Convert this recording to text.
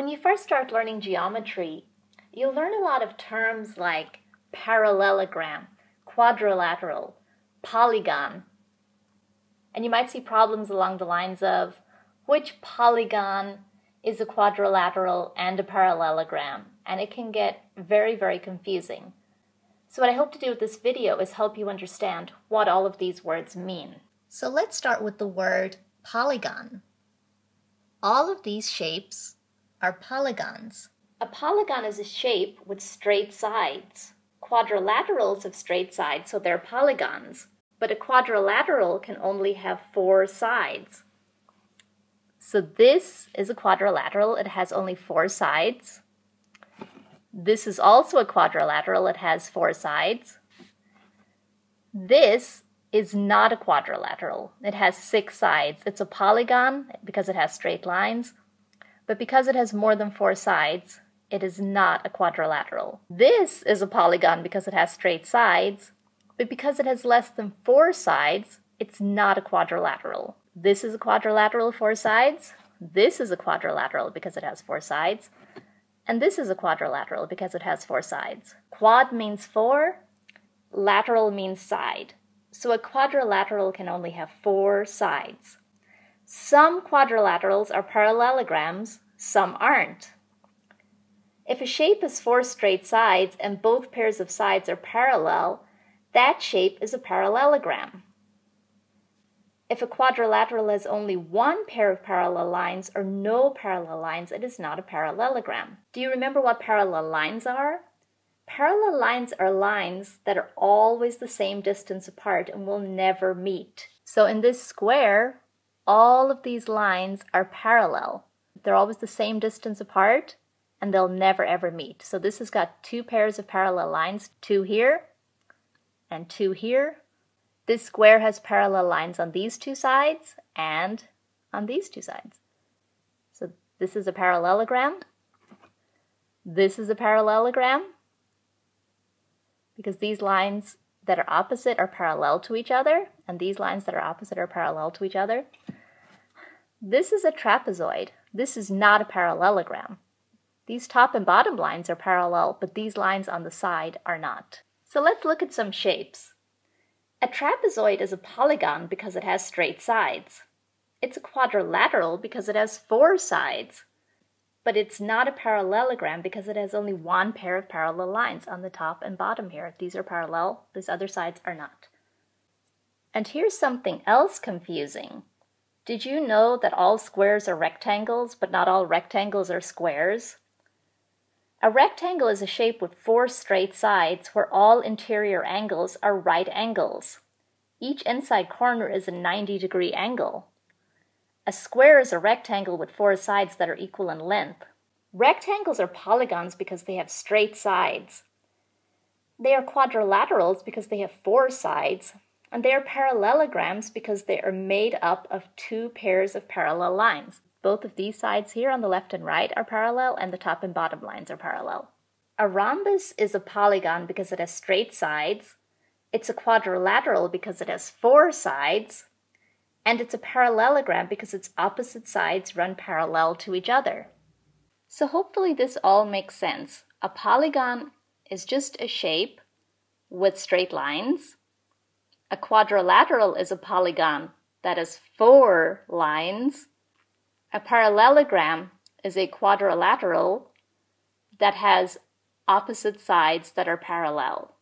When you first start learning geometry, you'll learn a lot of terms like parallelogram, quadrilateral, polygon. And you might see problems along the lines of which polygon is a quadrilateral and a parallelogram, and it can get very, very confusing. So what I hope to do with this video is help you understand what all of these words mean. So let's start with the word polygon. All of these shapes are polygons. A polygon is a shape with straight sides. Quadrilaterals have straight sides, so they're polygons. But a quadrilateral can only have four sides. So this is a quadrilateral. It has only four sides. This is also a quadrilateral. It has four sides. This is not a quadrilateral. It has six sides. It's a polygon because it has straight lines but because it has more than four sides, it is not a quadrilateral. This is a polygon because it has straight sides, but because it has less than four sides, it's not a quadrilateral. This is a quadrilateral, four sides. This is a quadrilateral because it has four sides. And this is a quadrilateral because it has four sides. Quad means four, lateral means side. So a quadrilateral can only have four sides. Some quadrilaterals are parallelograms, some aren't. If a shape has four straight sides and both pairs of sides are parallel, that shape is a parallelogram. If a quadrilateral has only one pair of parallel lines or no parallel lines, it is not a parallelogram. Do you remember what parallel lines are? Parallel lines are lines that are always the same distance apart and will never meet. So in this square, all of these lines are parallel. They're always the same distance apart and they'll never ever meet. So this has got two pairs of parallel lines, two here and two here. This square has parallel lines on these two sides and on these two sides. So this is a parallelogram. This is a parallelogram because these lines that are opposite are parallel to each other and these lines that are opposite are parallel to each other. This is a trapezoid. This is not a parallelogram. These top and bottom lines are parallel, but these lines on the side are not. So let's look at some shapes. A trapezoid is a polygon because it has straight sides. It's a quadrilateral because it has four sides. But it's not a parallelogram because it has only one pair of parallel lines on the top and bottom here. These are parallel, these other sides are not. And here's something else confusing. Did you know that all squares are rectangles, but not all rectangles are squares? A rectangle is a shape with four straight sides where all interior angles are right angles. Each inside corner is a 90 degree angle. A square is a rectangle with four sides that are equal in length. Rectangles are polygons because they have straight sides. They are quadrilaterals because they have four sides, and they are parallelograms because they are made up of two pairs of parallel lines. Both of these sides here on the left and right are parallel, and the top and bottom lines are parallel. A rhombus is a polygon because it has straight sides. It's a quadrilateral because it has four sides. And it's a parallelogram because its opposite sides run parallel to each other. So hopefully this all makes sense. A polygon is just a shape with straight lines. A quadrilateral is a polygon that has four lines. A parallelogram is a quadrilateral that has opposite sides that are parallel.